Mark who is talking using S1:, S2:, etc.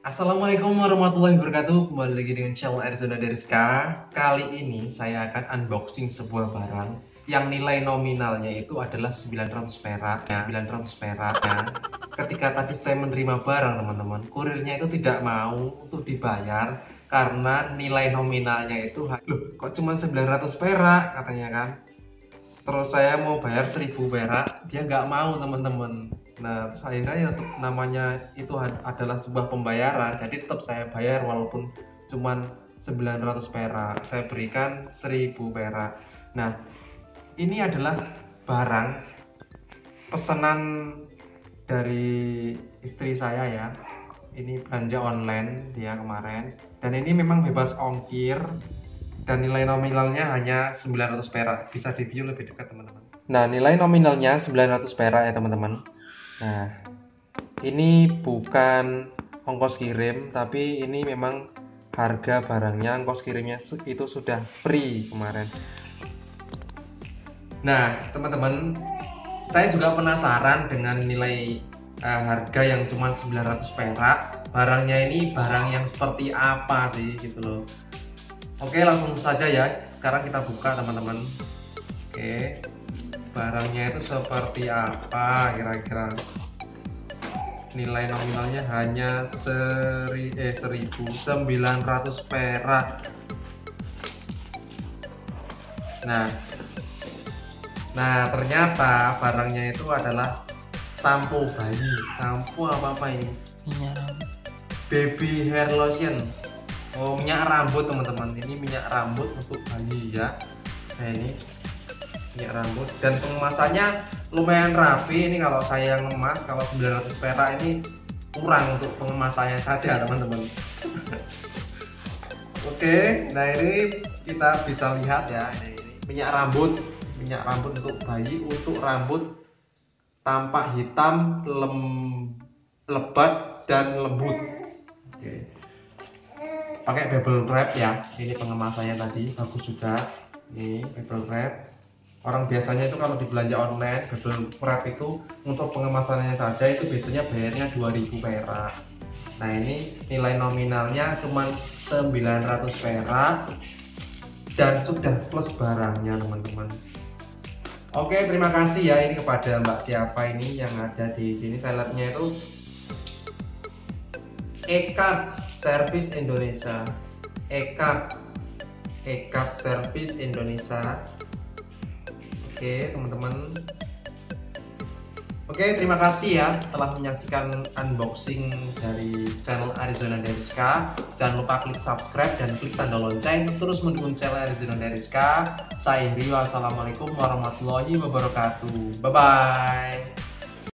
S1: Assalamualaikum warahmatullahi wabarakatuh. Kembali lagi dengan channel Arizona Deriska Kali ini saya akan unboxing sebuah barang Yang nilai nominalnya itu adalah 900 perak ya, 900 perak ya. Ketika tadi saya menerima barang teman-teman Kurirnya itu tidak mau untuk dibayar Karena nilai nominalnya itu Loh kok cuma 900 perak? Katanya kan. Terus saya mau bayar 1000 perak. Dia nggak mau teman-teman Nah, akhirnya ya namanya itu adalah sebuah pembayaran, jadi tetap saya bayar walaupun cuman 900 perak. Saya berikan 1000 perak. Nah, ini adalah barang pesanan dari istri saya ya. Ini belanja online dia kemarin dan ini memang bebas ongkir dan nilai nominalnya hanya 900 perak. Bisa di view lebih dekat, teman-teman. Nah, nilai nominalnya 900 perak ya, teman-teman Nah, ini bukan ongkos kirim, tapi ini memang harga barangnya, ongkos kirimnya itu sudah free kemarin. Nah, teman-teman, saya juga penasaran dengan nilai uh, harga yang cuma 900 perak. Barangnya ini barang yang seperti apa sih gitu loh. Oke, langsung saja ya. Sekarang kita buka, teman-teman. Oke barangnya itu seperti apa? Kira-kira nilai nominalnya hanya seri, eh, 1900 perak. Nah nah ternyata barangnya itu adalah sampo bayi. Sampo apa apa ini? Minyak baby hair lotion. Oh minyak rambut teman-teman. Ini minyak rambut untuk bayi ya. Nah ini minyak rambut. Dan pengemasannya lumayan rapi. Ini kalau saya yang ngemas kalau 900 perak ini kurang untuk pengemasannya saja teman-teman. Oke nah ini kita bisa lihat ya. Ini, ini. Minyak rambut. Minyak rambut untuk bayi. Untuk rambut tampak hitam lem, lebat dan lembut. Oke. Pakai bubble wrap ya. Ini pengemasannya tadi. Bagus juga. Ini bubble wrap orang biasanya itu kalau di belanja online bubble wrap itu untuk pengemasannya saja itu biasanya bayarnya 2000 perak. Nah ini nilai nominalnya cuma 900 perak dan sudah plus barangnya teman-teman. Oke terima kasih ya ini kepada mbak siapa ini yang ada di sini. Saya itu e-cards service Indonesia. E-cards e-card service Indonesia Oke teman-teman. Oke terima kasih ya telah menyaksikan unboxing dari channel Arizona Deriska. Jangan lupa klik subscribe dan klik tanda lonceng. Terus mendukung channel Arizona Deriska. Saya Rio Assalamualaikum warahmatullahi wabarakatuh. Bye bye